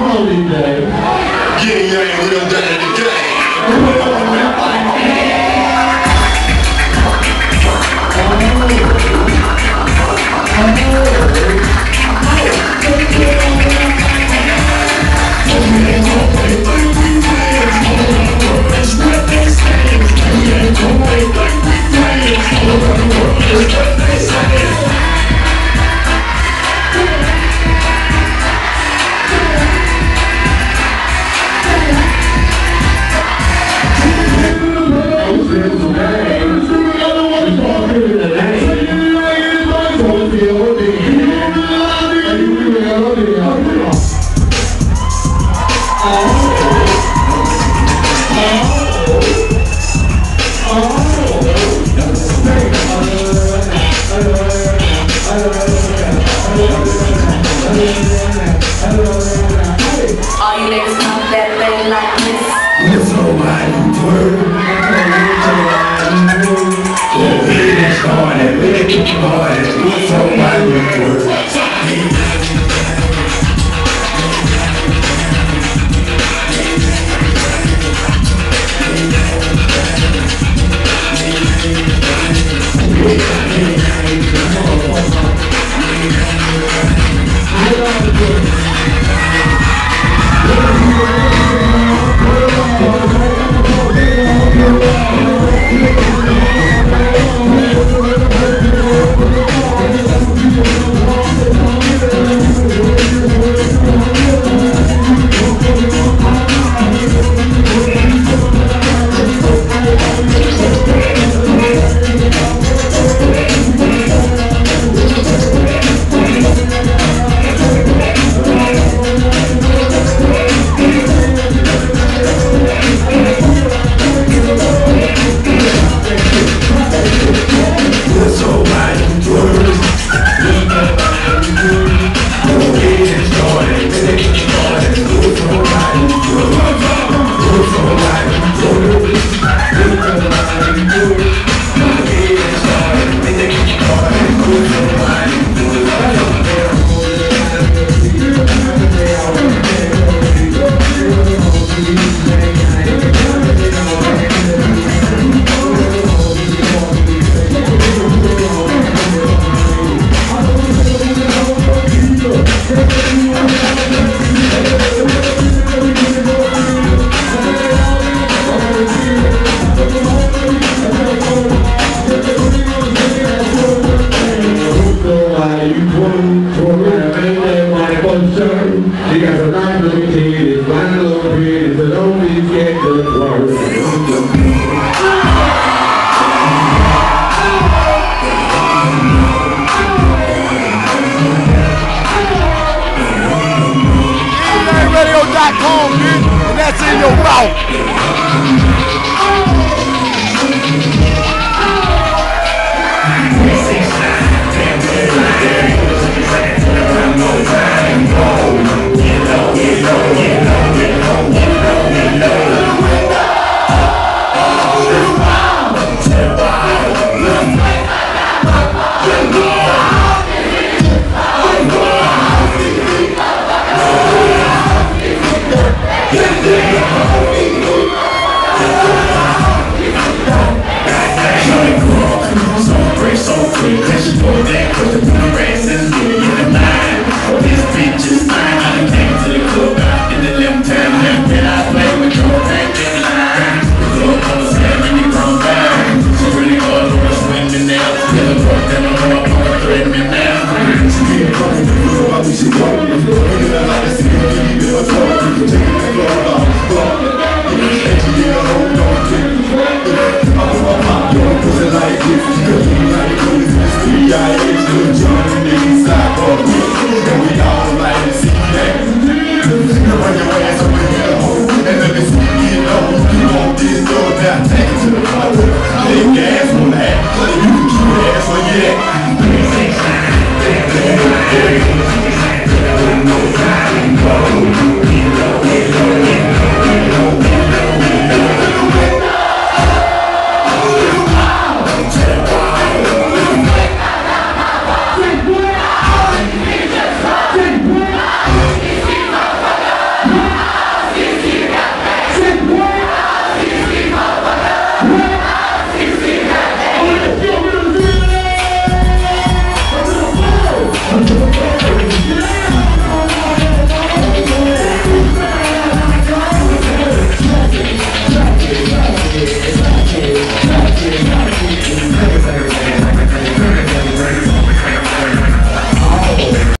holy day. Yeah, yeah, we done done it. boy, put on my new